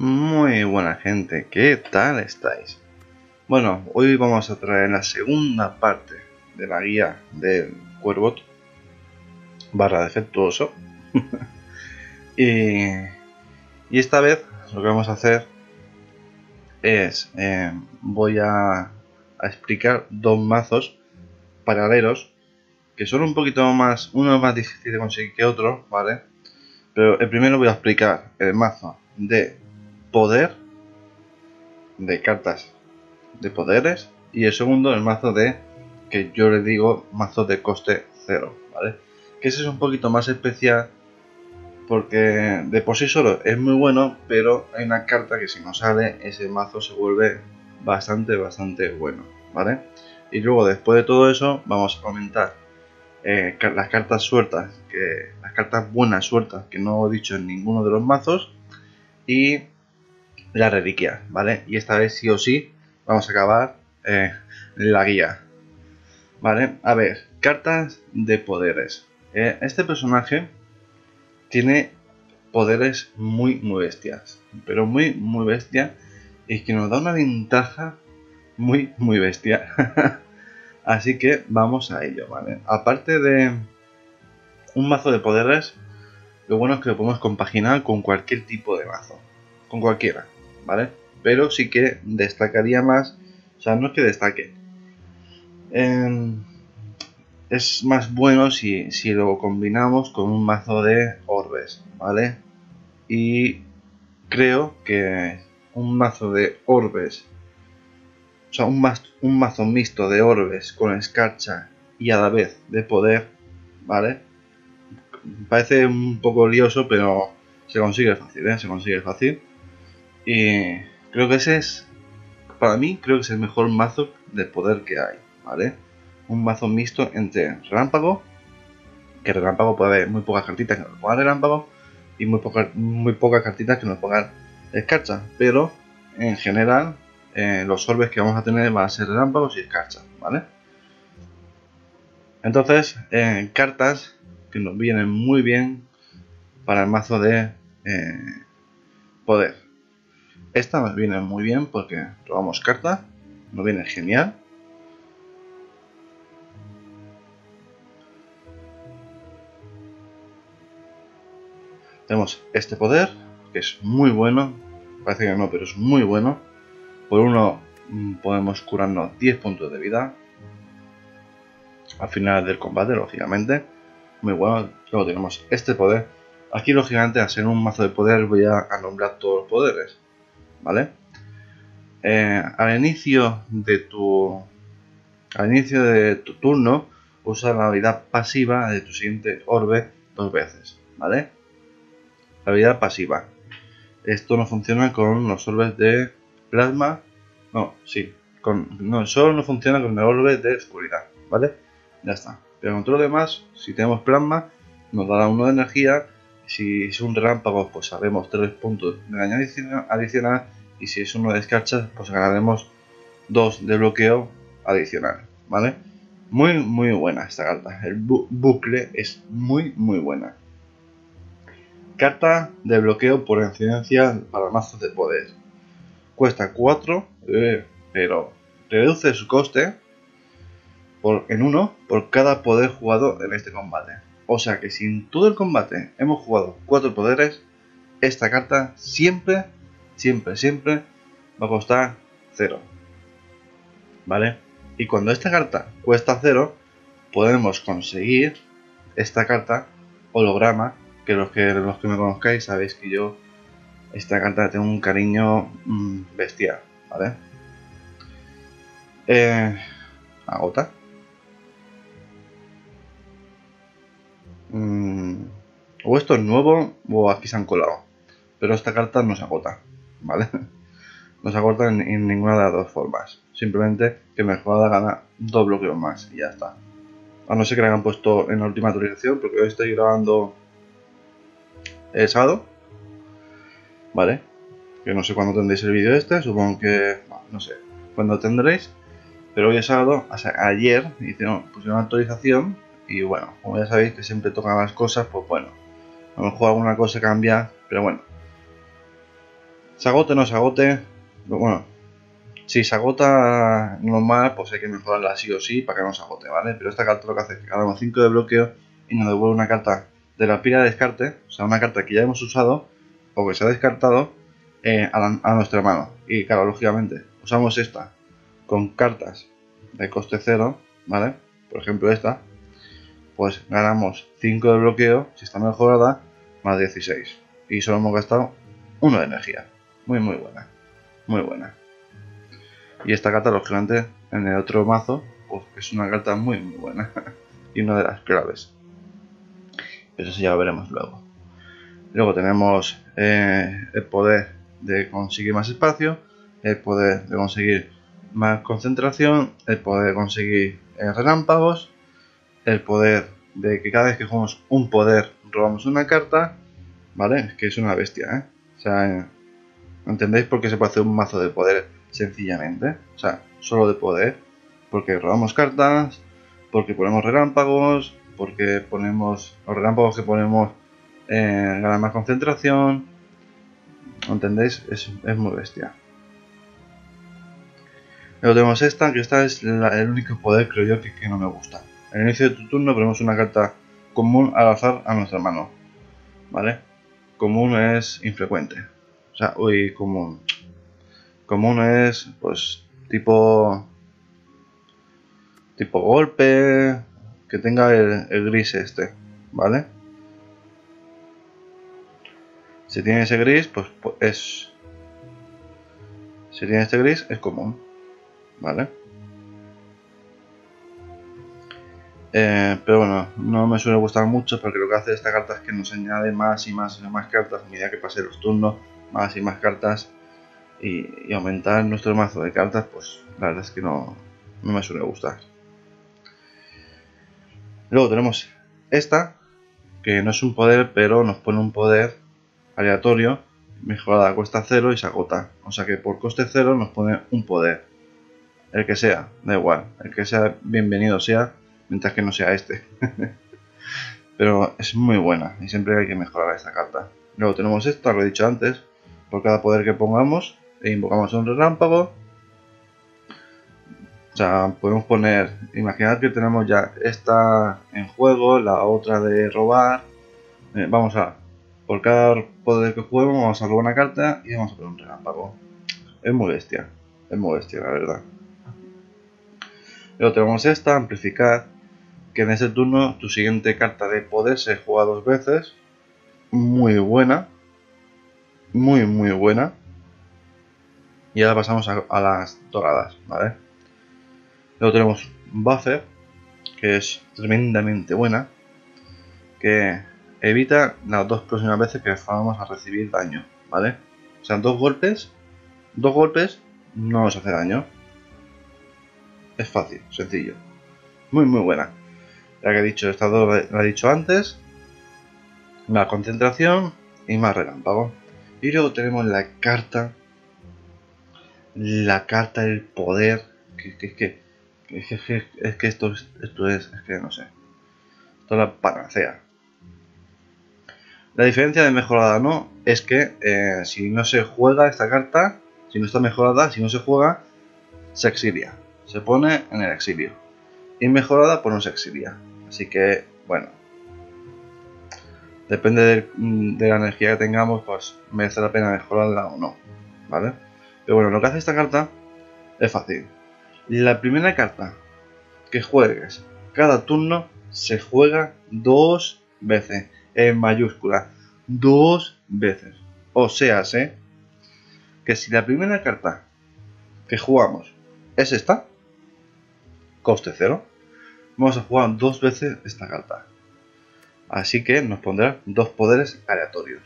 Muy buena gente, ¿qué tal estáis? Bueno, hoy vamos a traer la segunda parte de la guía del Cuervot barra defectuoso y, esta vez lo que vamos a hacer es eh, voy a, a explicar dos mazos paralelos que son un poquito más, uno más difícil de conseguir que otro, ¿vale? Pero el primero voy a explicar el mazo de poder, de cartas de poderes, y el segundo el mazo de, que yo le digo, mazo de coste cero, ¿vale? Que ese es un poquito más especial porque de por sí solo es muy bueno, pero hay una carta que si no sale, ese mazo se vuelve bastante, bastante bueno, ¿vale? Y luego después de todo eso vamos a comentar eh, las cartas sueltas, que las cartas buenas sueltas que no he dicho en ninguno de los mazos y la reliquia, ¿vale? Y esta vez sí o sí vamos a acabar eh, la guía, ¿vale? A ver, cartas de poderes. Eh, este personaje tiene poderes muy, muy bestias, pero muy, muy bestia y que nos da una ventaja muy, muy bestia. Así que vamos a ello, ¿vale? Aparte de un mazo de poderes, lo bueno es que lo podemos compaginar con cualquier tipo de mazo. Con cualquiera, ¿vale? Pero sí que destacaría más, o sea, no es que destaque. Em, es más bueno si, si lo combinamos con un mazo de orbes, ¿vale? Y creo que un mazo de orbes o sea, un, un mazo mixto de orbes con escarcha y a la vez de poder, ¿vale? Parece un poco lioso, pero se consigue fácil, ¿eh? Se consigue fácil. Y creo que ese es, para mí, creo que es el mejor mazo de poder que hay, ¿vale? Un mazo mixto entre relámpago, que relámpago puede haber muy pocas cartitas que nos pongan relámpago, y muy, poca, muy pocas cartitas que nos pongan escarcha, pero en general eh, los orbes que vamos a tener van a ser relámpagos y escarchas, ¿vale? Entonces, eh, cartas que nos vienen muy bien para el mazo de eh, poder. Esta nos viene muy bien porque robamos carta, nos viene genial. Tenemos este poder, que es muy bueno, parece que no, pero es muy bueno por uno mm, podemos curarnos 10 puntos de vida. Al final del combate, lógicamente. Muy bueno. Luego tenemos este poder. Aquí, lógicamente, al ser un mazo de poder, voy a, nombrar todos los poderes. ¿Vale? Eh, al inicio de tu. Al inicio de tu turno, usa la habilidad pasiva de tu siguiente orbe dos veces. ¿Vale? La habilidad pasiva. Esto no funciona con los orbes de plasma. No, sí. Con, no, solo no funciona con el orbe de oscuridad, ¿vale? Ya está. Pero con todo lo demás, si tenemos plasma, nos dará uno de energía. Si es un relámpago, pues haremos 3 puntos de daño adicional. Y si es uno de escarchas, pues ganaremos 2 de bloqueo adicional, ¿vale? Muy, muy buena esta carta. El bucle es muy, muy buena. Carta de bloqueo por incidencia para mazos de poder cuesta 4, eh, pero reduce su coste por, en 1 por cada poder jugado en este combate. O sea que si en todo el combate hemos jugado 4 poderes, esta carta siempre, siempre, siempre va a costar 0. ¿Vale? Y cuando esta carta cuesta 0, podemos conseguir esta carta holograma, que los que, los que me conozcáis sabéis que yo esta carta tiene un cariño mm, bestial, ¿vale? Eh, agota. Mm, o esto es nuevo o aquí se han colado. Pero esta carta no se agota, ¿vale? No se agota en, ninguna de las dos formas. Simplemente que me la gana dos bloqueos más y ya está. A no ser que la hayan puesto en la última actualización, porque hoy estoy grabando el sábado ¿vale? Que no sé cuándo tendréis el vídeo este, supongo que, no, sé, cuándo tendréis. Pero hoy es sábado, o ayer hicieron, pusieron una actualización y bueno, como ya sabéis que siempre tocan las cosas, pues bueno, a lo mejor alguna cosa cambia, pero bueno. Se agote o no se agote. Bueno, si se agota normal, pues hay que mejorarla sí o sí para que no se agote, ¿vale? Pero esta carta lo que hace es que ganamos 5 de bloqueo y nos devuelve una carta de la pila de descarte, o sea, una carta que ya hemos usado o que se ha descartado eh, a, nuestra mano. Y claro, lógicamente, usamos esta con cartas de coste cero, ¿vale? Por ejemplo esta, pues ganamos 5 de bloqueo, si está mejorada, más 16. Y solo hemos gastado 1 de energía. Muy, muy buena. Muy buena. Y esta carta, lógicamente, en el otro mazo, pues es una carta muy, muy buena. y una de las claves. Eso sí ya lo veremos luego. Luego tenemos eh, el poder de conseguir más espacio, el poder de conseguir más concentración, el poder de conseguir eh, relámpagos, el poder de que cada vez que jugamos un poder robamos una carta, ¿vale? Es que es una bestia, ¿eh? O sea, ¿entendéis por qué se puede hacer un mazo de poder sencillamente? O sea, solo de poder, porque robamos cartas, porque ponemos relámpagos, porque ponemos los relámpagos que ponemos eh, ganan más concentración, ¿entendéis? Es, es muy bestia. Luego tenemos esta, que esta es el único poder, creo yo, que, no me gusta. Al inicio de tu turno ponemos una carta común al azar a nuestra mano. ¿Vale? Común es infrecuente. O sea, uy, común. Común es, pues, tipo... Tipo golpe, que tenga el, gris este, ¿vale? Si tiene ese gris, pues, pues es... Si tiene este gris, es común. ¿vale? Eh, pero bueno, no me suele gustar mucho porque lo que hace esta carta es que nos añade más y más y más cartas a medida que pase los turnos, más y más cartas y, aumentar nuestro mazo de cartas, pues la verdad es que no, no me suele gustar. Luego tenemos esta, que no es un poder, pero nos pone un poder aleatorio, mejorada cuesta cero y se agota. O sea que por coste cero nos pone un poder el que sea, da igual, el que sea bienvenido sea, mientras que no sea este. Pero es muy buena y siempre hay que mejorar esta carta. Luego tenemos esta, lo he dicho antes, por cada poder que pongamos e invocamos un relámpago. O sea, podemos poner, imaginad que tenemos ya esta en juego, la otra de robar. Eh, vamos a, por cada poder que juguemos vamos a robar una carta y vamos a poner un relámpago. Es muy bestia, es muy bestia la verdad. Luego tenemos esta, amplificar, que en ese turno tu siguiente carta de poder se juega dos veces. Muy buena. Muy, muy buena. Y ahora pasamos a, las doradas, ¿vale? Luego tenemos Buffer, que es tremendamente buena. Que evita las dos próximas veces que vamos a recibir daño, ¿vale? O sea, dos golpes, dos golpes no nos hace daño. Es fácil, sencillo. Muy, muy buena. Ya que he dicho, esta dos la he dicho antes. Más concentración y más relámpago. Y luego tenemos la carta. La carta del poder. Que, que, que, es que esto, esto es, es que no sé. Esto es la panacea. La diferencia de mejorada no es que eh, si no se juega esta carta, si no está mejorada, si no se juega, se exilia se pone en el exilio. Y mejorada por no se exilia. Así que, bueno. Depende de, la energía que tengamos, pues merece la pena mejorarla o no. ¿Vale? Pero bueno, lo que hace esta carta es fácil. La primera carta que juegues cada turno se juega dos veces. En mayúscula. Dos veces. O sea, sé que si la primera carta que jugamos es esta, coste cero, vamos a jugar dos veces esta carta. Así que nos pondrá dos poderes aleatorios.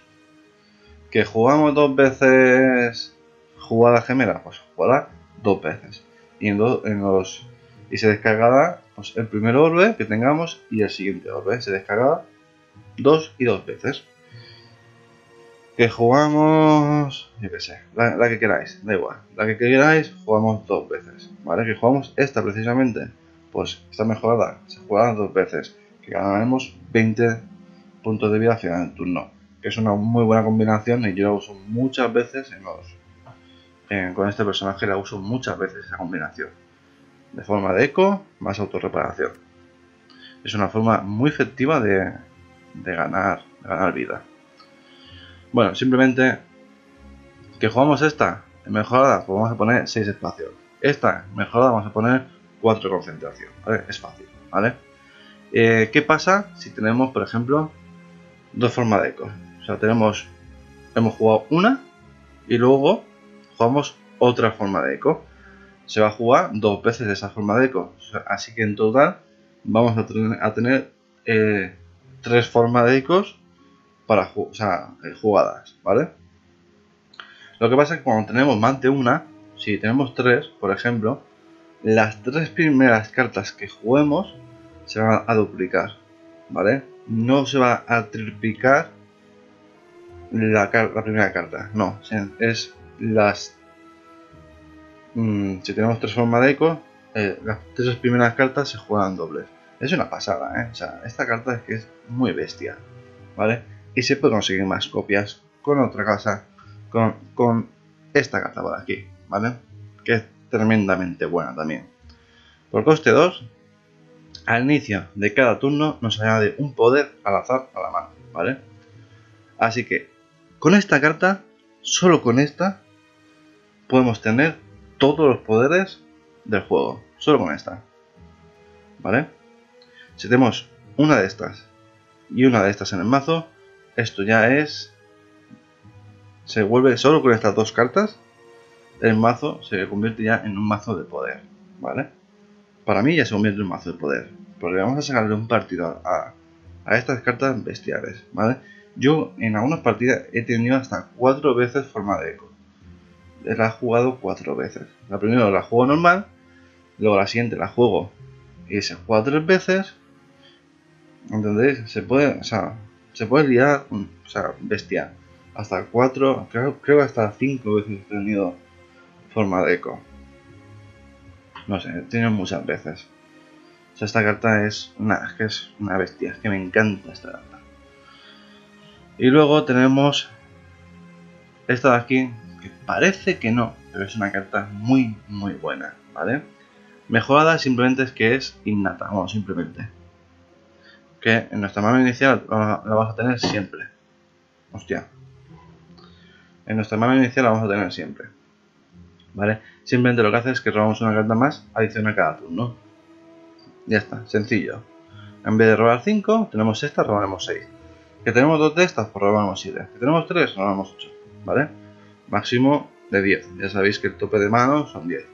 Que jugamos dos veces jugada gemela, pues jugará dos veces. Y en, los y se descargará pues, el primer orbe que tengamos y el siguiente orbe. Se descargará dos y dos veces. Que jugamos, yo qué sé, la, la, que queráis, da igual. La que queráis, jugamos dos veces. ¿Vale? Que jugamos esta precisamente. Pues está mejorada, se juega dos veces. Que ganaremos 20 puntos de vida final del turno. que es una muy buena combinación y yo la uso muchas veces en los... con este personaje la uso muchas veces esa combinación. De forma de eco más autorreparación. Es una forma muy efectiva de, de ganar, de ganar vida. Bueno, simplemente que jugamos esta mejorada, pues vamos a poner 6 espacios. Esta mejorada vamos a poner 4 concentración, Es fácil, ¿vale? Eh, ¿Qué pasa si tenemos, por ejemplo, dos formas de eco? O sea, tenemos, hemos jugado una y luego jugamos otra forma de eco. Se va a jugar dos veces esa forma de eco. así que en total vamos a tener, eh, tres formas de ecos para eh, jugadas, ¿vale? Lo que pasa es que cuando tenemos más de una, si tenemos tres, por ejemplo, las tres primeras cartas que juguemos se van a duplicar, ¿vale? No se va a triplicar la, primera carta, no, es las... Mm, si tenemos tres formas de eco, eh, las tres primeras cartas se juegan dobles. Es una pasada, ¿eh? O sea, esta carta es que es muy bestia, ¿vale? Y se puede conseguir más copias con otra casa, con, con esta carta por aquí, ¿vale? Que tremendamente buena también. Por coste 2, al inicio de cada turno nos añade un poder al azar a la mano, ¿vale? Así que con esta carta, solo con esta, podemos tener todos los poderes del juego, solo con esta, ¿vale? Si tenemos una de estas y una de estas en el mazo, esto ya es... Se vuelve solo con estas dos cartas, el mazo se convierte ya en un mazo de poder, ¿vale? Para mí ya se convierte en un mazo de poder, porque vamos a sacarle un partido a, a estas cartas bestiales, ¿vale? Yo en algunas partidas he tenido hasta cuatro veces forma de eco. La he jugado cuatro veces. La primera la juego normal, luego la siguiente la juego y se veces. ¿Entendéis? Se puede, o sea, se puede liar, o sea, bestia. Hasta cuatro, creo, creo hasta cinco veces he tenido forma de eco. No sé, tenido muchas veces. O sea, esta carta es una, que es una bestia, es que me encanta esta carta. Y luego tenemos esta de aquí, que parece que no, pero es una carta muy, muy buena, ¿vale? Mejorada simplemente es que es innata, vamos, simplemente. Que en nuestra mano inicial la vamos a tener siempre. Hostia. En nuestra mano inicial la vamos a tener siempre. ¿Vale? Simplemente lo que hace es que robamos una carta más adicional cada turno. Ya está, sencillo. En vez de robar 5, tenemos esta, robaremos 6. Que tenemos dos de estas, pues robamos 7. Que tenemos 3, robamos 8. ¿Vale? Máximo de 10. Ya sabéis que el tope de mano son 10.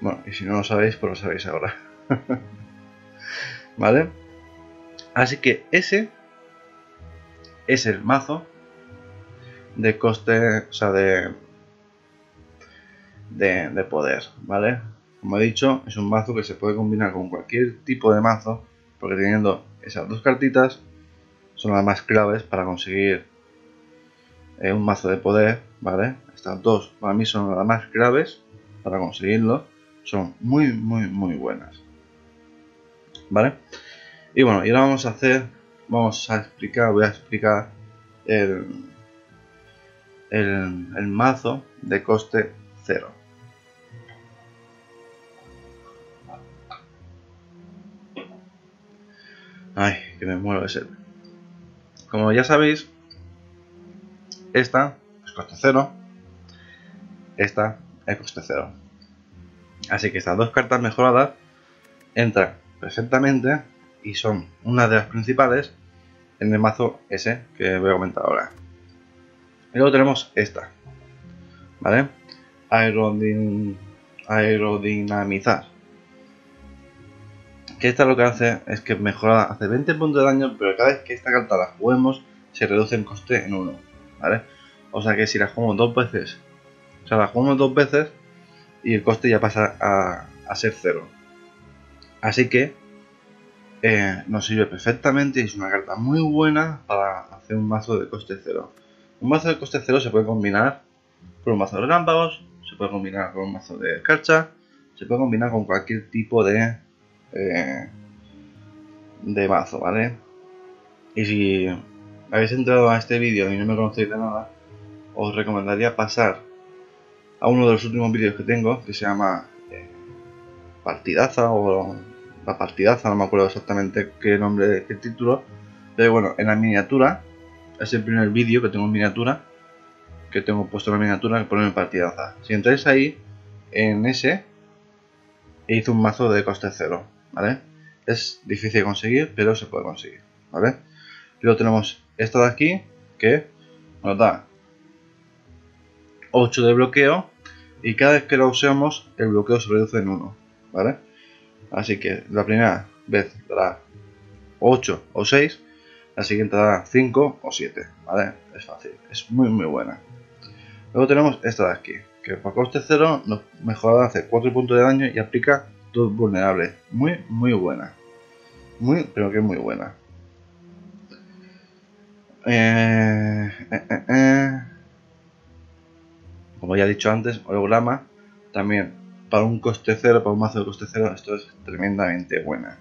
Bueno, y si no lo sabéis, pues lo sabéis ahora. ¿Vale? Así que ese es el mazo de coste, o sea, de, de, poder, ¿vale? Como he dicho, es un mazo que se puede combinar con cualquier tipo de mazo, porque teniendo esas dos cartitas son las más claves para conseguir eh, un mazo de poder, ¿vale? Estas dos para mí son las más claves para conseguirlo, son muy, muy, muy buenas, ¿vale? Y bueno, y ahora vamos a hacer, vamos a explicar, voy a explicar el, el, el mazo de coste cero. Ay, que me muero de sed. Como ya sabéis, esta es coste cero. Esta es coste cero. Así que estas dos cartas mejoradas entran perfectamente y son una de las principales en el mazo ese que voy a comentar ahora. Y luego tenemos esta, ¿vale? aerodinamizar que esta lo que hace es que mejora, hace 20 puntos de daño, pero cada vez que esta carta la juguemos, se reduce el coste en 1, ¿vale? O sea que si la jugamos dos veces, o sea, la jugamos dos veces y el coste ya pasa a, ser 0. Así que eh, nos sirve perfectamente y es una carta muy buena para hacer un mazo de coste 0. Un mazo de coste 0 se puede combinar con un mazo de relámpagos, se puede combinar con un mazo de carcha, se puede combinar con cualquier tipo de eh, de mazo, ¿vale? Y si habéis entrado a este vídeo y no me conocéis de nada, os recomendaría pasar a uno de los últimos vídeos que tengo, que se llama eh, Partidaza o La Partidaza, no me acuerdo exactamente qué nombre, qué título, pero bueno, en la miniatura, es el primer vídeo que tengo en miniatura, que tengo puesto en la miniatura que pone en Partidaza. Si entráis ahí, en ese, hice un mazo de coste cero, ¿vale? Es difícil de conseguir, pero se puede conseguir, ¿vale? Luego tenemos esta de aquí, que nos da 8 de bloqueo y cada vez que lo usamos el bloqueo se reduce en 1, ¿vale? Así que la primera vez dará 8 o 6, la siguiente dará 5 o 7, ¿vale? Es fácil, es muy muy buena. Luego tenemos esta de aquí, que por coste 0 nos mejora hace 4 puntos de daño y aplica 2 vulnerables. Muy muy buena. Muy, pero que muy buena. Eh, eh, eh, Como ya he dicho antes, holograma también para un coste cero, para un mazo de coste cero, esto es tremendamente buena.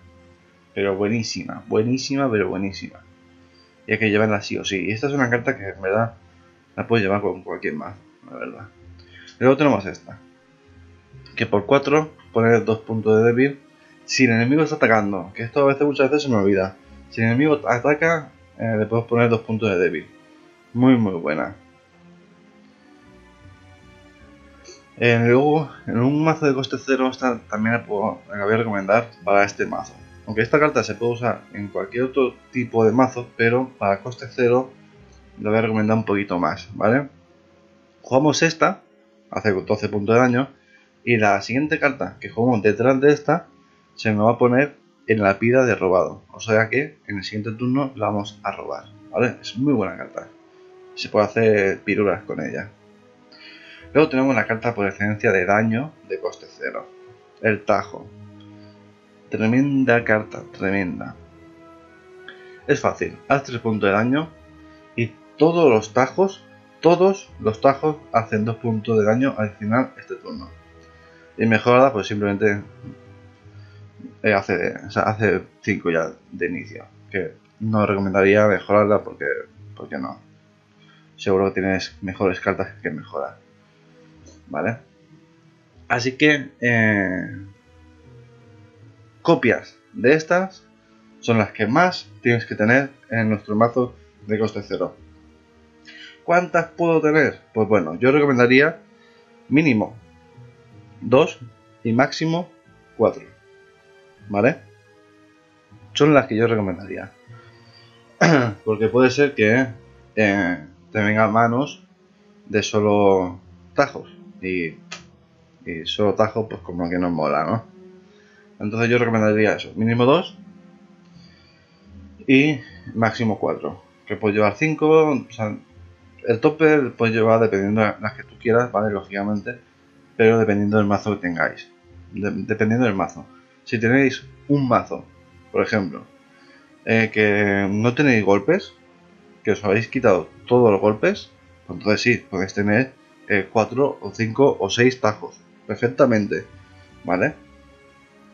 Pero buenísima, buenísima, pero buenísima. Y hay que llevarla sí o sí. Y esta es una carta que en verdad la puedes llevar con cualquier mazo, la verdad. Luego tenemos esta. Que por 4 pone 2 puntos de débil si el enemigo está atacando. Que esto a veces muchas veces se me olvida. Si el enemigo ataca, eh, le puedo poner dos puntos de débil. Muy, muy buena. Eh, luego, en un mazo de coste cero, esta también la, puedo, voy a recomendar para este mazo. Aunque esta carta se puede usar en cualquier otro tipo de mazo, pero para coste cero la voy a recomendar un poquito más, ¿vale? Jugamos esta, hace 12 puntos de daño, y la siguiente carta que jugamos detrás de esta se nos va a poner en la pira de robado. O sea que en el siguiente turno la vamos a robar. Es muy buena carta. Se puede hacer pirulas con ella. Luego tenemos la carta por excelencia de daño de coste cero. El Tajo. Tremenda carta, tremenda. Es fácil, haz 3 puntos de daño y todos los tajos, todos los tajos hacen 2 puntos de daño adicional este turno. Y mejorada pues simplemente eh, hace, hace 5 ya de inicio. Que no recomendaría mejorarla porque, porque no. Seguro que tienes mejores cartas que mejorar. ¿Vale? Así que eh, copias de estas son las que más tienes que tener en nuestro mazo de coste cero. ¿Cuántas puedo tener? Pues bueno, yo recomendaría mínimo 2 y máximo 4. ¿vale? Son las que yo recomendaría. Porque puede ser que eh, te vengan manos de solo tajos. Y, solo tajos, pues como que no mola, ¿no? Entonces yo recomendaría eso. Mínimo 2 y máximo 4. Que puedes llevar 5. el tope puedes llevar dependiendo de las que tú quieras, ¿vale? Lógicamente. Pero dependiendo del mazo que tengáis. dependiendo del mazo. Si tenéis un mazo, por ejemplo, eh, que no tenéis golpes, que os habéis quitado todos los golpes, pues entonces sí, podéis tener 4 eh, o 5 o 6 tajos, perfectamente, ¿vale?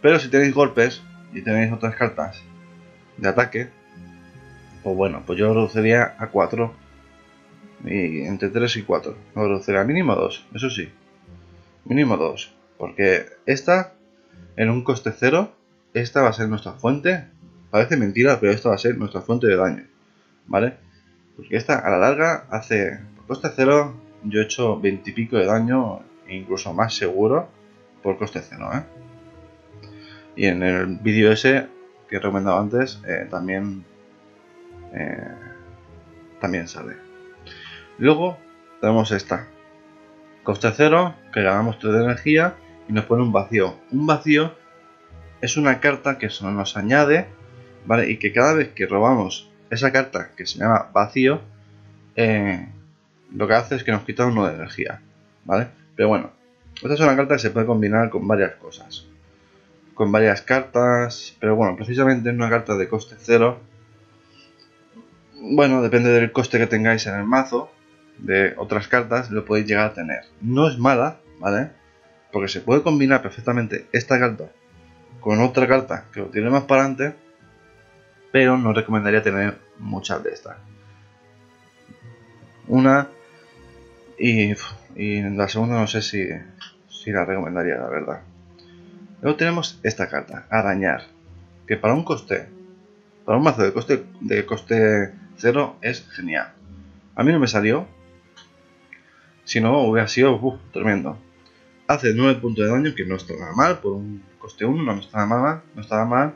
Pero si tenéis golpes y tenéis otras cartas de ataque, pues bueno, pues yo lo reduciría a 4 y entre 3 y 4. Lo reduciría mínimo 2, eso sí. Mínimo 2. Porque esta en un coste cero, esta va a ser nuestra fuente. Parece mentira, pero esta va a ser nuestra fuente de daño. ¿Vale? Porque esta a la larga hace, por coste cero, yo he hecho 20 y pico de daño, incluso más seguro, por coste cero. ¿eh? Y en el vídeo ese que he recomendado antes, eh, también, eh, también sale. Luego tenemos esta. Coste cero, que ganamos 3 de energía y nos pone un vacío. Un vacío es una carta que nos añade, ¿vale? Y que cada vez que robamos esa carta que se llama vacío, eh, lo que hace es que nos quita uno de energía, ¿vale? Pero bueno, esta es una carta que se puede combinar con varias cosas. Con varias cartas, pero bueno, precisamente en una carta de coste cero. Bueno, depende del coste que tengáis en el mazo de otras cartas, lo podéis llegar a tener. No es mala, ¿vale? Porque se puede combinar perfectamente esta carta con otra carta que lo tiene más para adelante, pero no recomendaría tener muchas de estas. una y, y la segunda no sé si, si la recomendaría, la verdad. Luego tenemos esta carta, arañar, que para un coste, para un mazo de coste de coste cero es genial. A mí no me salió, si no hubiera sido tremendo. Hace 9 puntos de daño, que no está nada mal, por un coste 1 no está nada mal, no está mal.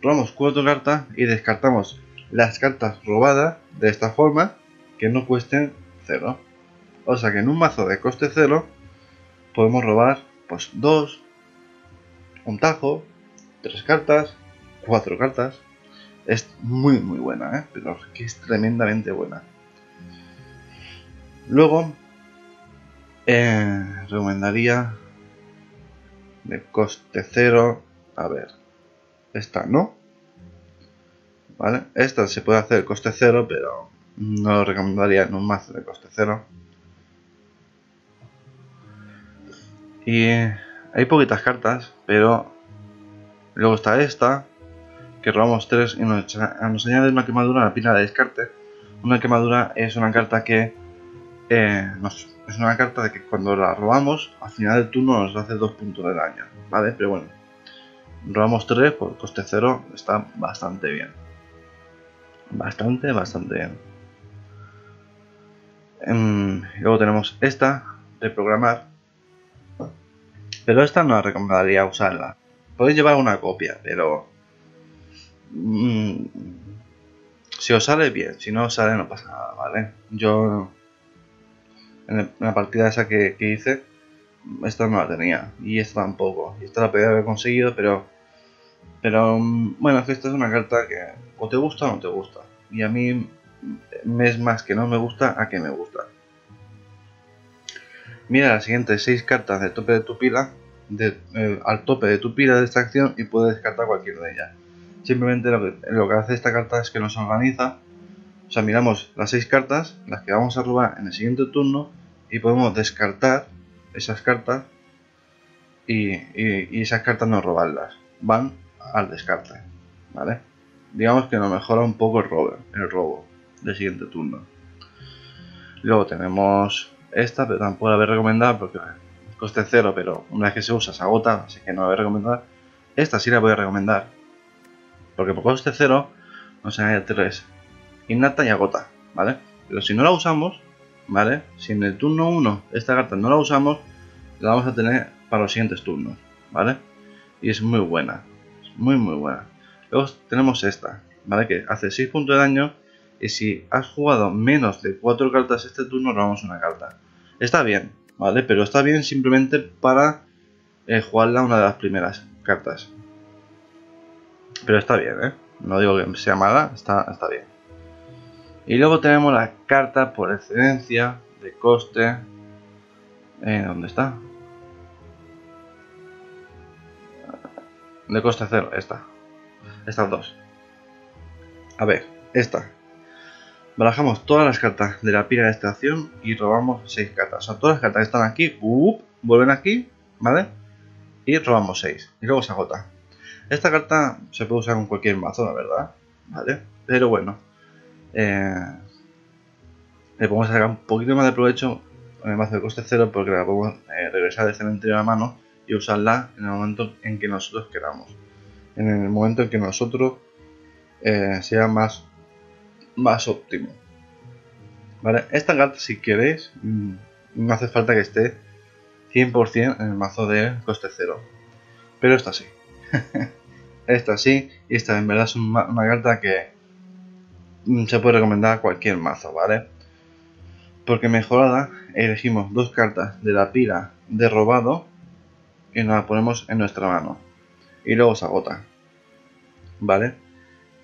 Robamos 4 cartas y descartamos las cartas robadas de esta forma que no cuesten 0. O sea que en un mazo de coste 0 podemos robar pues 2, un tajo, 3 cartas, 4 cartas. Es muy muy buena, ¿eh? pero que es tremendamente buena. Luego, eh, recomendaría de coste 0. A ver, esta no. ¿Vale? Esta se puede hacer coste 0, pero no lo recomendaría en un mazo de coste 0. Y hay poquitas cartas, pero luego está esta, que robamos 3 y nos, añade una quemadura a la pila de descarte. Una quemadura es una carta que eh, es una carta de que cuando la robamos, al final del turno nos hace 2 puntos de daño, ¿vale? Pero bueno, robamos 3 por coste 0, está bastante bien. Bastante, bastante bien. Em, luego tenemos esta, de programar. Pero esta no la recomendaría usarla. Podéis llevar una copia, pero... Mm, si os sale bien, si no os sale no pasa nada, ¿vale? Yo en la partida esa que, hice, esta no la tenía. Y esta tampoco. Y esta la podía haber conseguido, pero... Pero mm, bueno, que esta es una carta que o te gusta o no te gusta. Y a mí me es más que no me gusta a que me gusta. Mira las siguientes 6 cartas del tope de tu pila, de, eh, al tope de tu pila de extracción y puedes descartar cualquiera de ellas. Simplemente lo que, lo que hace esta carta es que nos organiza o sea, miramos las seis cartas, las que vamos a robar en el siguiente turno y podemos descartar esas cartas y, esas cartas no robarlas. Van al descarte, ¿vale? Digamos que nos mejora un poco el robo, el robo del siguiente turno. Luego tenemos esta, pero tampoco la voy a recomendar porque coste cero, pero una vez que se usa se agota, así que no la voy a recomendar. Esta sí la voy a recomendar, porque por coste cero nos añade tres innata y agota, ¿vale? Pero si no la usamos, ¿vale? Si en el turno 1 esta carta no la usamos, la vamos a tener para los siguientes turnos, ¿vale? Y es muy buena, muy muy buena. Luego tenemos esta, ¿vale? Que hace 6 puntos de daño y si has jugado menos de 4 cartas este turno, robamos una carta. Está bien, ¿vale? Pero está bien simplemente para eh, jugarla una de las primeras cartas. Pero está bien, ¿eh? No digo que sea mala, está, está bien. Y luego tenemos la carta por excelencia de coste. Eh, ¿Dónde está? De coste cero, esta. Estas dos. A ver, esta. Barajamos todas las cartas de la pila de estación y robamos 6 cartas. O sea, todas las cartas que están aquí, vuelven aquí, ¿vale? Y robamos 6. Y luego se agota. Esta carta se puede usar con cualquier mazo, la verdad, ¿vale? Pero bueno, eh, le podemos sacar un poquito más de provecho en el mazo de coste cero porque la podemos eh, regresar del cementerio a la mano y usarla en el momento en que nosotros queramos. En el momento en que nosotros eh, sea más, más óptimo. Esta carta, si queréis, mm, no hace falta que esté 100% en el mazo de coste cero. Pero esta sí. esta sí, y esta en verdad es una carta que se puede recomendar cualquier mazo, ¿vale? Porque mejorada elegimos dos cartas de la pila de robado y nos las ponemos en nuestra mano. Y luego se agota. ¿Vale?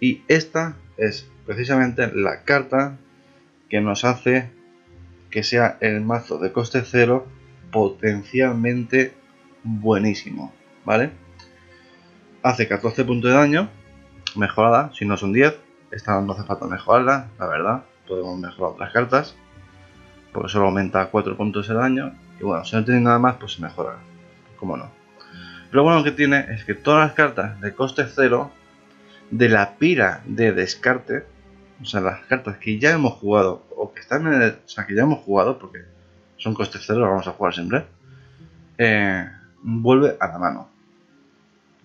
Y esta es precisamente la carta que nos hace que sea el mazo de coste cero potencialmente buenísimo. ¿Vale? Hace 14 puntos de daño, mejorada, si no son 10, esta no hace falta mejorarla, la verdad. Podemos mejorar otras cartas. Porque solo aumenta 4 puntos de daño. Y bueno, si no tiene nada más, pues se mejora. Como no. Lo bueno que tiene es que todas las cartas de coste 0 de la pira de descarte, o sea, las cartas que ya hemos jugado o que están en el, o sea, que ya hemos jugado, porque son coste cero, lo vamos a jugar siempre, eh, vuelve a la mano.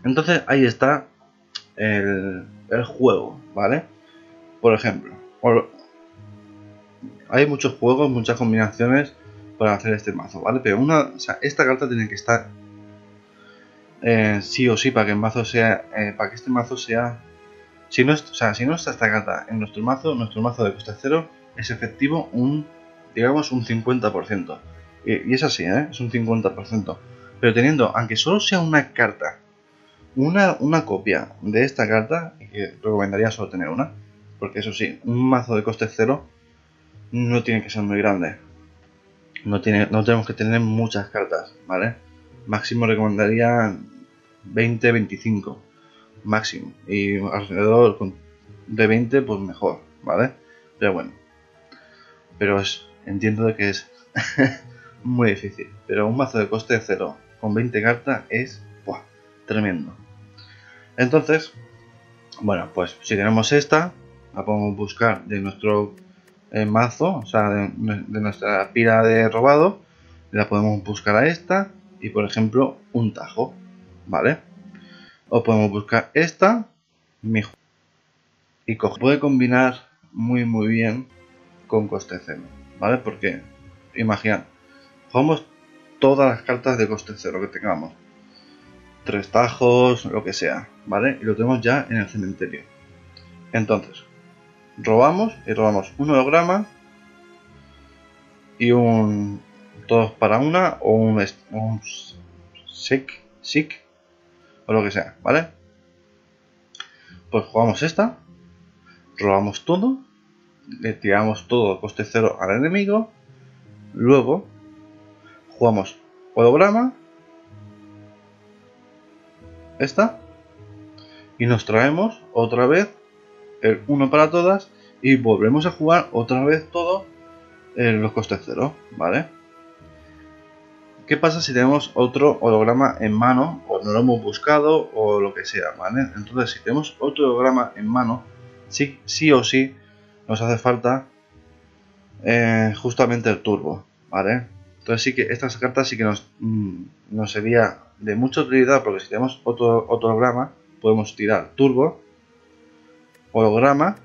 Entonces ahí está el juego, ¿vale? Por ejemplo, hay muchos juegos, muchas combinaciones para hacer este mazo, ¿vale? Pero una, o sea, esta carta tiene que estar eh, sí o sí para que el mazo sea, eh, para que este mazo sea, si no, o sea, si no está esta carta en nuestro mazo, nuestro mazo de coste cero es efectivo un, digamos, un 50%. Y, es así, ¿eh? Es un 50%. Pero teniendo, aunque solo sea una carta, una, una copia de esta carta, que recomendaría solo tener una, porque eso sí, un mazo de coste cero no tiene que ser muy grande. No, tiene, no tenemos que tener muchas cartas, ¿vale? Máximo recomendaría 20-25. Máximo. Y alrededor de 20, pues mejor, ¿vale? Pero bueno. Pero es, entiendo que es muy difícil. Pero un mazo de coste cero con 20 cartas es tremendo. Entonces, bueno, pues si tenemos esta, la podemos buscar de nuestro eh, mazo, o sea, de, nuestra pila de robado, la podemos buscar a esta y, por ejemplo, un tajo, ¿vale? O podemos buscar esta y puede combinar muy muy bien con coste cero, ¿vale? Porque, imaginad, jugamos todas las cartas de coste cero que tengamos, tres tajos, lo que sea, ¿vale? Y lo tenemos ya en el cementerio. Entonces, robamos y robamos un holograma y un todos para una o un, un sick, sick o lo que sea, ¿vale? Pues jugamos esta, robamos todo, le tiramos todo coste cero al enemigo, luego jugamos holograma, esta, y nos traemos otra vez el 1 para todas y volvemos a jugar otra vez todo en los costes cero, ¿vale? ¿Qué pasa si tenemos otro holograma en mano o no lo hemos buscado o lo que sea, ¿vale? Entonces si tenemos otro holograma en mano, sí, sí o sí nos hace falta eh, justamente el turbo, ¿vale? Entonces sí que estas cartas sí que nos, mm, nos sería de mucha utilidad porque si tenemos otro, otro holograma podemos tirar turbo holograma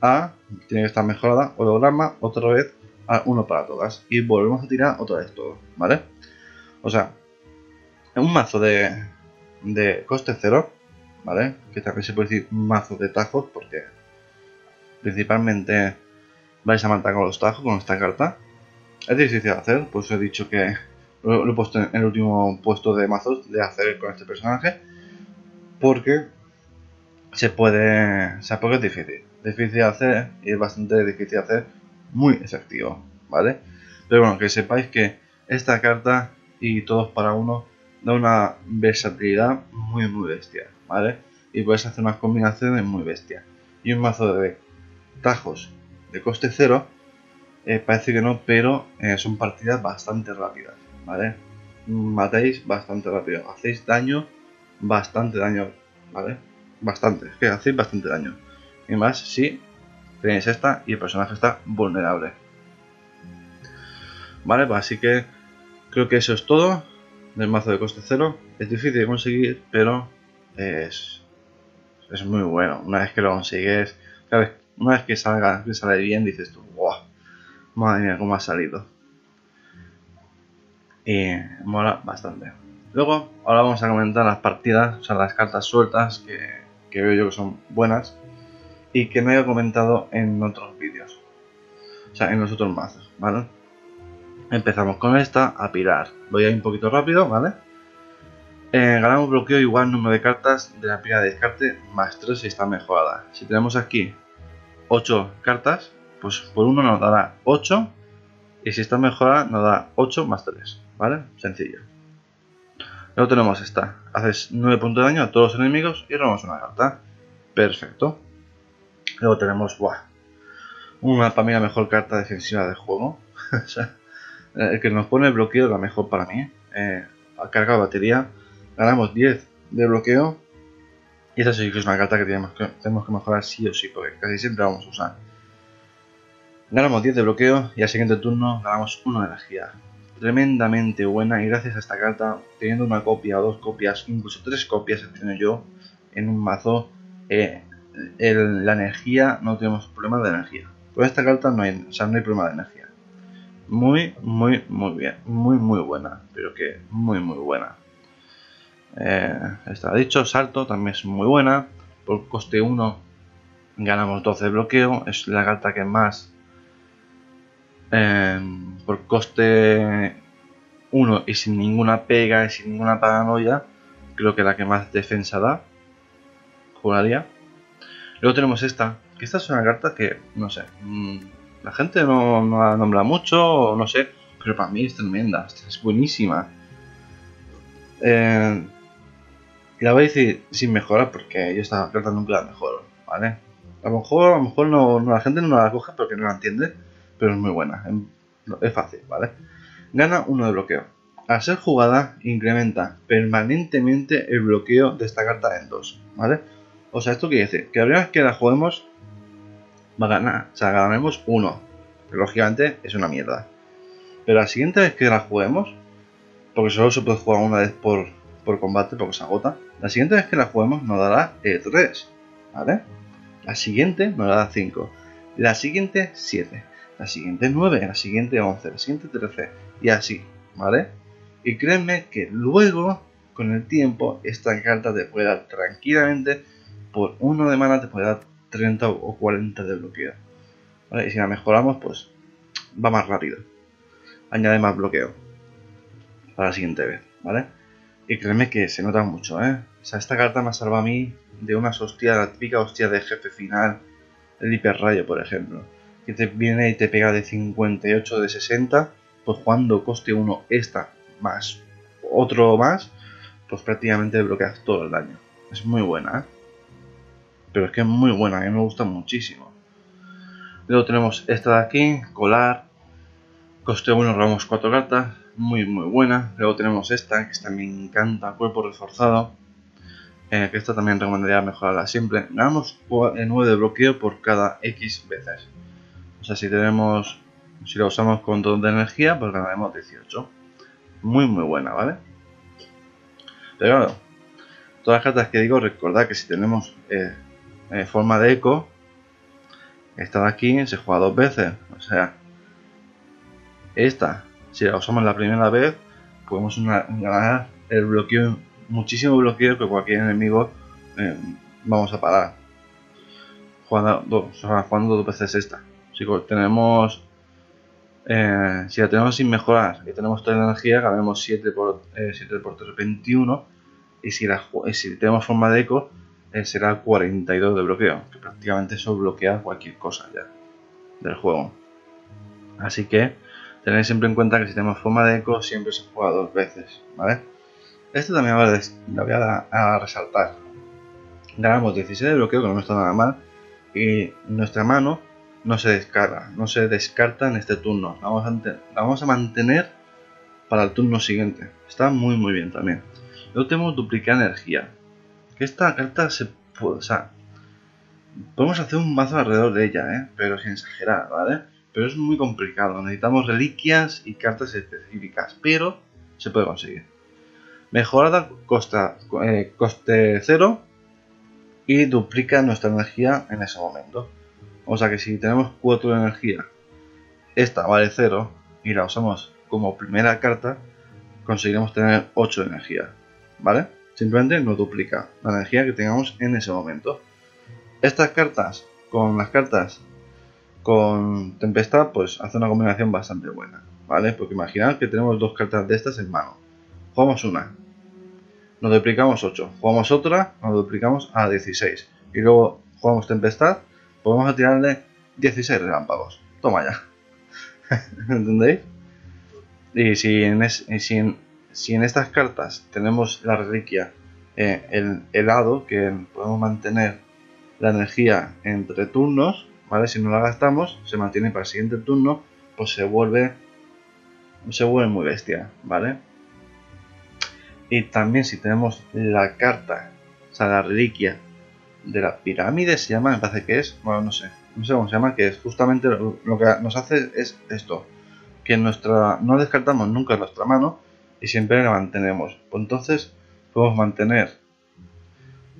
a, tiene que estar mejorada, holograma otra vez a uno para todas. Y volvemos a tirar otra vez todo, ¿vale? O sea, un mazo de, de coste cero, ¿vale? Que también se puede decir mazo de tajos porque principalmente vais a matar con los tajos con esta carta. Es difícil de hacer, pues he dicho que lo, he puesto en el último puesto de mazos de hacer con este personaje. Porque se puede, o sea, porque es difícil, difícil de hacer y es bastante difícil de hacer, muy efectivo, ¿vale? Pero bueno, que sepáis que esta carta y todos para uno da una versatilidad muy muy bestia, ¿vale? Y puedes hacer unas combinaciones muy bestias. Y un mazo de tajos de coste cero, eh, parece que no, pero eh, son partidas bastante rápidas, ¿vale? Matéis bastante rápido, hacéis daño, bastante daño, ¿vale? Bastante, es que hacéis bastante daño. Y más si tenéis esta y el personaje está vulnerable. Vale, pues así que creo que eso es todo del mazo de coste cero. Es difícil de conseguir, pero es, es muy bueno. Una vez que lo consigues, una vez que salga, que sale bien, dices tú, wow, madre mía, cómo ha salido. Y mola bastante. Luego, ahora vamos a comentar las partidas, o sea, las cartas sueltas que que veo yo que son buenas y que no he comentado en otros vídeos, o sea, en los otros mazos, ¿vale? Empezamos con esta, a pirar. Voy a ir un poquito rápido, ¿vale? Eh, ganamos bloqueo igual número de cartas de la pila de descarte más 3 si está mejorada. Si tenemos aquí 8 cartas, pues por uno nos dará 8 y si está mejorada nos da 8 más 3, ¿vale? Sencillo. Luego tenemos esta. Haces 9 puntos de daño a todos los enemigos y robamos una carta. Perfecto. Luego tenemos, buah, una para mí la mejor carta defensiva del juego. el que nos pone el bloqueo es la mejor para mí. Eh, carga batería. Ganamos 10 de bloqueo. Y esta sí que es una carta que tenemos, que tenemos que mejorar sí o sí, porque casi siempre vamos a usar. Ganamos 10 de bloqueo y al siguiente turno ganamos 1 de energía. Tremendamente buena y gracias a esta carta, teniendo una copia o dos copias, incluso tres copias, he yo, en un mazo, eh, la energía, no tenemos problema de energía. Con esta carta no hay, no hay problema de energía. Muy, muy, muy bien. Muy, muy buena. Pero que muy, muy buena. Eh, está dicho, salto también es muy buena. Por coste 1 ganamos 12 de bloqueo. Es la carta que más... Eh, por coste 1 y sin ninguna pega y sin ninguna paranoia. Creo que la que más defensa da. Jugaría. Luego tenemos esta. Que esta es una carta que, no sé... Mm, la gente no, la nombra mucho, no sé, pero para mí es tremenda, es buenísima. Eh, la voy a decir sin mejorar porque yo esta carta nunca la mejoro, ¿vale? A lo mejor, a lo mejor no, la gente no la coge porque no la entiende, pero es muy buena, es fácil, ¿vale? Gana uno de bloqueo. Al ser jugada, incrementa permanentemente el bloqueo de esta carta en 2, ¿vale? O sea, esto quiere decir que la primera vez que la juguemos va a ganar, o sea, ganaremos uno. lógicamente es una mierda. Pero la siguiente vez que la juguemos, porque solo se puede jugar una vez por, combate, porque se agota, la siguiente vez que la juguemos nos dará 3, ¿vale? La siguiente nos dará 5, la siguiente 7, la siguiente 9, la siguiente 11, la siguiente 13 y así, ¿vale? Y créeme que luego, con el tiempo, esta carta te puede dar tranquilamente, por uno de mana te puede dar 30 o 40 de bloqueo. Y si la mejoramos, pues va más rápido. Añade más bloqueo para la siguiente vez, ¿vale? Y créeme que se nota mucho, ¿eh? O sea, esta carta me ha salvado a mí de una hostia, la típica hostia de jefe final, el hiperrayo, por ejemplo. Te viene y te pega de 58 de 60, pues cuando coste uno esta más otro más, pues prácticamente bloqueas todo el daño. Es muy buena, ¿eh? pero es que es muy buena, a mí me gusta muchísimo. Luego tenemos esta de aquí, colar, coste 1, robamos 4 cartas, muy muy buena. Luego tenemos esta, que esta me encanta, cuerpo reforzado, eh, que esta también recomendaría mejorarla siempre. Ganamos 9 de bloqueo por cada X veces. O sea, si tenemos, si la usamos con 2 de energía, pues ganaremos 18. Muy muy buena, ¿vale? Pero claro, todas las cartas que digo, recordad que si tenemos... Eh, en forma de eco. Esta de aquí se juega dos veces. O sea, esta, si la usamos la primera vez, podemos ganar el bloqueo, muchísimo bloqueo que cualquier enemigo eh, vamos a parar. Jugando dos, jugando dos veces esta. Tenemos eh, si la tenemos sin mejorar y tenemos toda la energía, ganamos 7 por, 7 eh, por 3, 21. Y si, la, si tenemos forma de eco, eh, será 42 de bloqueo, que prácticamente eso bloquea cualquier cosa ya del juego. Así que tenéis siempre en cuenta que si tenemos forma de eco siempre se juega dos veces, ¿vale? Esto también lo voy a, resaltar. Ganamos 16 de bloqueo, que no está nada mal, y nuestra mano no se descarga, no se descarta en este turno. La vamos a, mantener para el turno siguiente. Está muy muy bien también. Luego tenemos duplicar energía esta carta se puede, podemos hacer un mazo alrededor de ella, ¿eh? pero sin exagerar, ¿vale? Pero es muy complicado, necesitamos reliquias y cartas específicas, pero se puede conseguir. Mejorada eh, coste 0 y duplica nuestra energía en ese momento. O sea que si tenemos 4 de energía, esta vale 0 y la usamos como primera carta, conseguiremos tener 8 de energía, ¿vale? Simplemente nos duplica la energía que tengamos en ese momento. Estas cartas con las cartas con tempestad pues hace una combinación bastante buena, ¿vale? Porque imaginad que tenemos dos cartas de estas en mano. Jugamos una, nos duplicamos 8. Jugamos otra, nos duplicamos a 16. Y luego jugamos tempestad, pues vamos a tirarle 16 relámpagos. Toma ya. ¿Entendéis? Y si en, es, si en si en estas cartas tenemos la reliquia eh, el helado, que podemos mantener la energía entre turnos, ¿vale? Si no la gastamos, se mantiene para el siguiente turno, pues se vuelve se vuelve muy bestia, ¿vale? Y también si tenemos la carta, o sea, la reliquia de la pirámide, se llama, me parece que es, bueno, no sé, no sé cómo se llama, que es justamente lo, que nos hace es esto, que nuestra no descartamos nunca nuestra mano y siempre la mantenemos. Entonces podemos mantener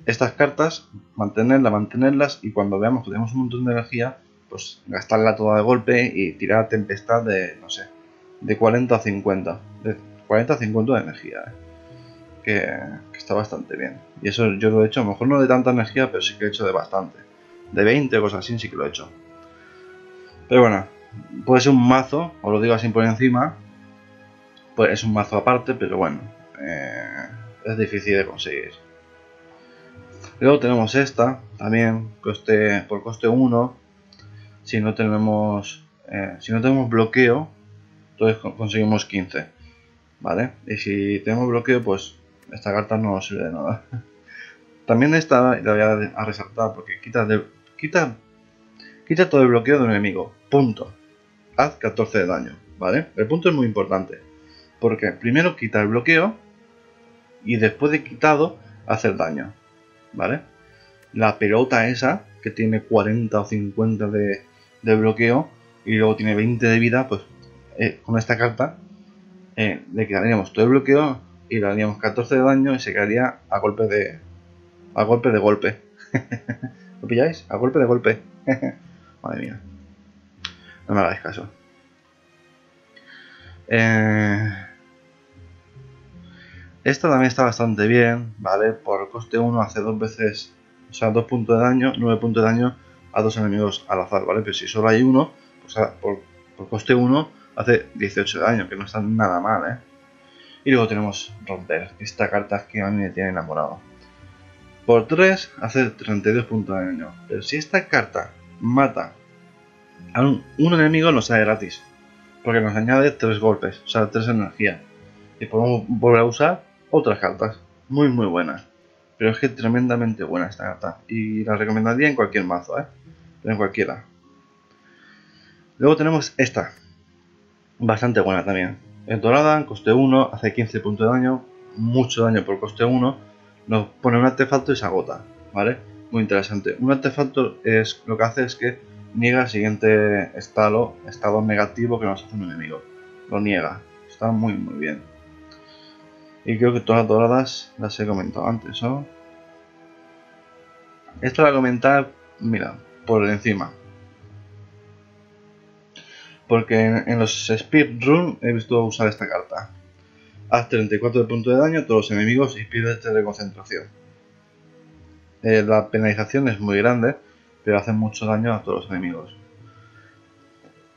estas cartas, mantenerlas, mantenerlas y cuando veamos que tenemos un montón de energía, pues gastarla toda de golpe y tirar tempestad de, no sé, de 40 a 50, de 40 a 50 de energía, ¿eh? Que, está bastante bien. Y eso yo lo he hecho, a lo mejor no de tanta energía, pero sí que he hecho de bastante. De 20 o cosas así, sí que lo he hecho. Pero bueno, puede ser un mazo, os lo digo así por encima, pues es un mazo aparte, pero bueno, eh, es difícil de conseguir. Luego tenemos esta, también coste, por coste 1. Si no tenemos eh, si no tenemos bloqueo, entonces conseguimos 15. ¿Vale? Y si tenemos bloqueo, pues esta carta no sirve de nada. También esta la voy a, resaltar porque quita, de, quita, quita todo el bloqueo de un enemigo. Punto. Haz 14 de daño. ¿Vale? El punto es muy importante. Porque primero quita el bloqueo y después de quitado hacer daño. ¿vale? La pelota esa, que tiene 40 o 50 de, bloqueo y luego tiene 20 de vida, pues eh, con esta carta eh, le quitaríamos todo el bloqueo y le daríamos 14 de daño y se quedaría a golpe de a golpe de golpe. ¿Lo pilláis? A golpe de golpe. Madre mía. No me hagáis caso. Eh, esta también está bastante bien, ¿vale? Por coste 1 hace dos veces, o sea, 2 puntos de daño, 9 puntos de daño a dos enemigos al azar, ¿vale? Pero si solo hay uno, pues por, coste 1 hace 18 de daño, que no está nada mal, ¿eh? Y luego tenemos Romper, esta carta que a mí me tiene enamorado. Por 3 hace 32 puntos de daño. Pero si esta carta mata a un, enemigo, nos sale gratis. Porque nos añade 3 golpes, o sea, 3 energía. Y podemos volver a usar otras cartas. Muy, muy buenas. Pero es que tremendamente buena esta carta. Y la recomendaría en cualquier mazo, ¿eh? en cualquiera. Luego tenemos esta. Bastante buena también. En dorada, coste 1, hace 15 puntos de daño. Mucho daño por coste 1. Nos pone un artefacto y se agota. ¿Vale? Muy interesante. Un artefacto es lo que hace es que niega el siguiente estado, estado negativo que nos hace un enemigo. Lo niega. Está muy muy bien. Y creo que todas las doradas las he comentado antes, ¿no? Esta la comentar, mira, por encima. Porque en, los speedrun he visto usar esta carta. Haz 34 de punto de daño a todos los enemigos y pierdes 3 de concentración. Eh, la penalización es muy grande, pero hace mucho daño a todos los enemigos.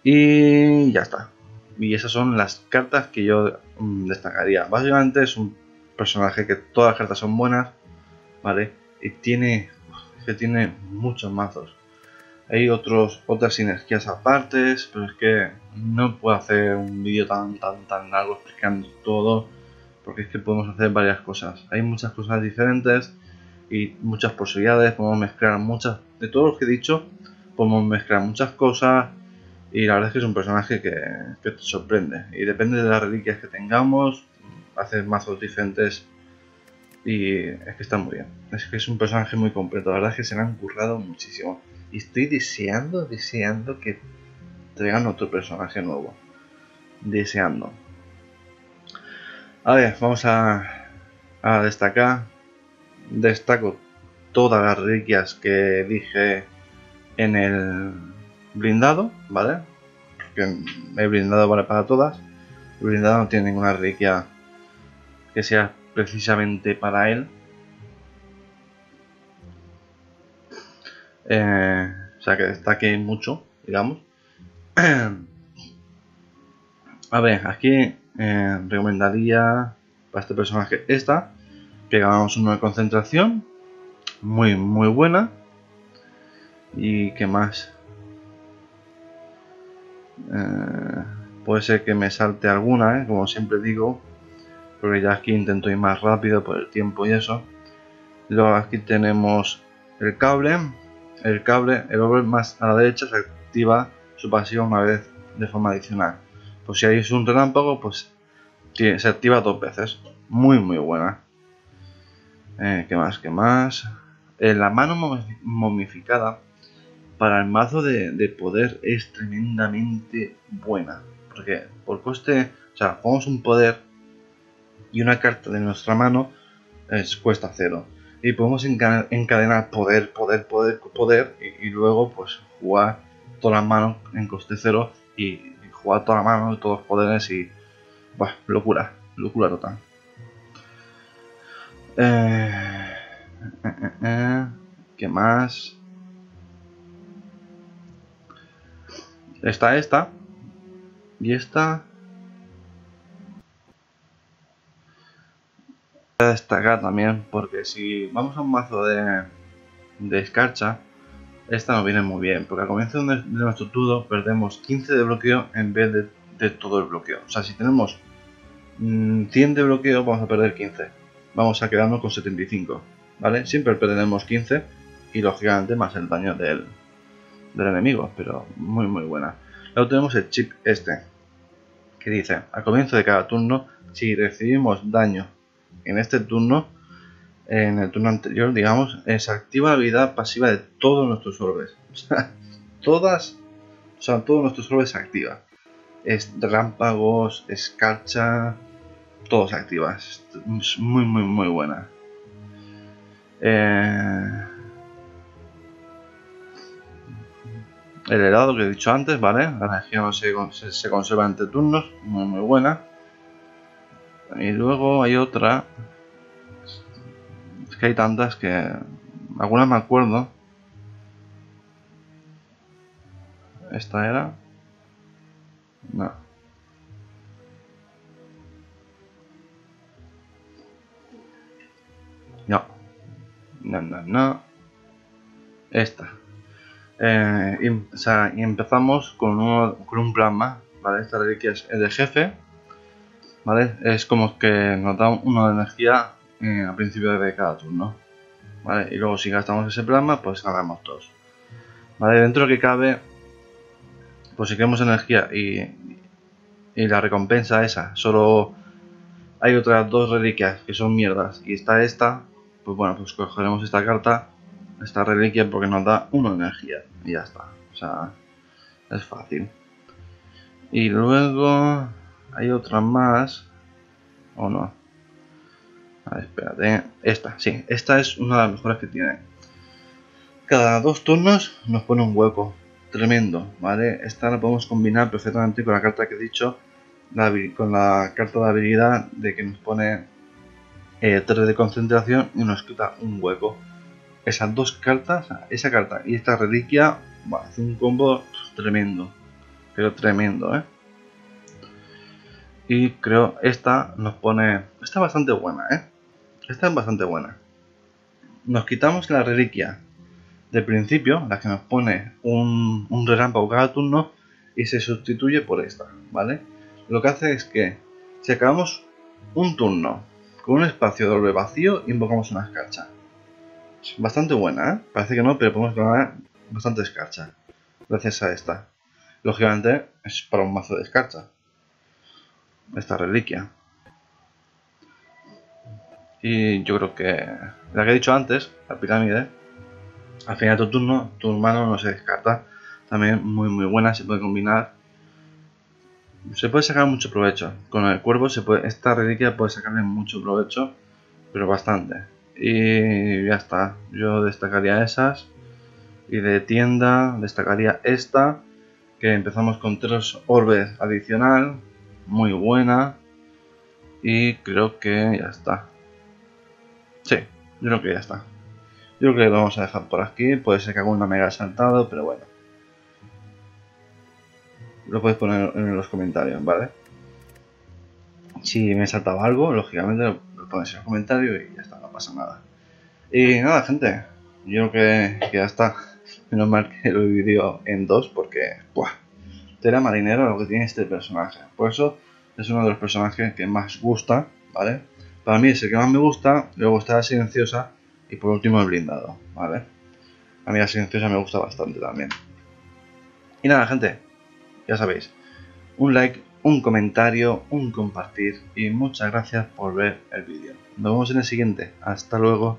Y ya está. Y esas son las cartas que yo mm, destacaría. Básicamente es un personaje que todas las cartas son buenas, ¿vale? Y tiene, que tiene muchos mazos. Hay otros, otras sinergias aparte, pero es que no puedo hacer un vídeo tan, tan, tan largo explicando todo, porque es que podemos hacer varias cosas. Hay muchas cosas diferentes y muchas posibilidades, podemos mezclar muchas, de todo lo que he dicho, podemos mezclar muchas cosas y la verdad es que es un personaje que, te sorprende. Y depende de las reliquias que tengamos, hace mazos diferentes. Y es que está muy bien. Es que es un personaje muy completo. La verdad es que se le han currado muchísimo. Y estoy deseando, deseando que traigan otro personaje nuevo. Deseando. A ver, vamos a, a destacar. Destaco todas las reliquias que dije en el blindado, ¿vale? Que el blindado vale para todas. El blindado no tiene ninguna reliquia que sea precisamente para él. Eh, o sea, que destaque mucho, digamos. A ver, aquí eh, recomendaría para este personaje esta, que ganamos una concentración, muy, muy buena. Y que más, eh, puede ser que me salte alguna, como siempre digo, porque ya aquí intento ir más rápido por el tiempo y eso. Luego aquí tenemos el cable, el cable, el over más a la derecha se activa su pasiva una vez de forma adicional. Pues si hay un relámpago, pues se activa dos veces. Muy muy buena. Eh, ¿Qué más? ¿Qué más? la mano momificada para el mazo de, poder es tremendamente buena. Porque por coste, o sea, jugamos un poder y una carta de nuestra mano es, cuesta cero. Y podemos encadenar poder, poder, poder, poder y, luego pues jugar todas las manos en coste cero y, jugar todas las manos, todos los poderes y... Bah, locura, locura total. Eh, eh, eh, ¿Qué más? Está esta. Y esta. A destacar también, porque si vamos a un mazo de, de escarcha, esta nos viene muy bien, porque al comienzo de, nuestro turno perdemos 15 de bloqueo en vez de, todo el bloqueo. O sea, si tenemos 100 mm, de bloqueo, vamos a perder 15. Vamos a quedarnos con 75, ¿vale? Siempre perderemos 15 y lógicamente más el daño del, del enemigo, pero muy muy buena. Luego tenemos el chip este, que dice, al comienzo de cada turno, si recibimos daño en este turno, en el turno anterior, digamos, se activa la habilidad pasiva de todos nuestros orbes. Todas, o sea, todos nuestros orbes se activa. Es rámpagos, escarcha, todos se activa. Es muy, muy, muy buena. Eh, el helado que he dicho antes, ¿vale? La energía no se, se, conserva entre turnos, muy muy buena. Y luego hay otra. Es que hay tantas que. Algunas me acuerdo. Esta era. No. No. No, no, no. Esta. Eh, y, o sea, empezamos con, con un plasma, ¿vale? Esta reliquia es de jefe, ¿vale? Es como que nos da una energía eh, al principio de cada turno, ¿vale? Y luego si gastamos ese plasma, pues ganamos dos. ¿Vale? Dentro que cabe, pues si queremos energía y, y la recompensa esa, solo hay otras dos reliquias que son mierdas y está esta, pues bueno, pues cogeremos esta carta esta reliquia porque nos da una energía y ya está. O sea, es fácil. Y luego hay otra más. ¿O no? A ver, espérate. Esta, sí. Esta es una de las mejores que tiene. Cada dos turnos nos pone un hueco. Tremendo, ¿vale? Esta la podemos combinar perfectamente con la carta que he dicho. con la carta de habilidad de que nos pone eh, 3 de concentración y nos quita un hueco esas dos cartas, esa carta y esta reliquia, va, hace un combo tremendo. Pero tremendo, ¿eh? Y creo esta nos pone... Está bastante buena, ¿eh? Esta es bastante buena. Nos quitamos la reliquia de principio, la que nos pone un, un relámpago cada turno, y se sustituye por esta, ¿vale? Lo que hace es que si acabamos un turno con un espacio doble vacío, invocamos una escarcha bastante buena, ¿eh? Parece que no, pero podemos ganar bastante escarcha. Gracias a esta. Lógicamente es para un mazo de escarcha. Esta reliquia. Y yo creo que la que he dicho antes, la pirámide, al final de tu turno, tu mano no se descarta. También muy muy buena, se puede combinar. Se puede sacar mucho provecho. Con el cuervo se puede, esta reliquia puede sacarle mucho provecho, pero bastante. Y ya está. Yo destacaría esas. Y de tienda destacaría esta. Que empezamos con tres orbes adicional. Muy buena. Y creo que ya está. Sí, yo creo que ya está. Yo creo que lo vamos a dejar por aquí. Puede ser que haga una mega saltado, pero bueno. Lo puedes poner en los comentarios, ¿vale? Si me he saltado algo, lógicamente lo pones en los comentarios y ya está pasa nada. Y nada, gente, yo creo que, ya está. Menos mal que lo he en dos porque, ¡buah! Tela marinero lo que tiene este personaje. Por eso es uno de los personajes que más gusta, ¿vale? Para mí es el que más me gusta, luego está la silenciosa y por último el blindado, ¿vale? A mí la silenciosa me gusta bastante también. Y nada, gente, ya sabéis, un like, un comentario, un compartir y muchas gracias por ver el vídeo. Nos vemos en el siguiente. Hasta luego.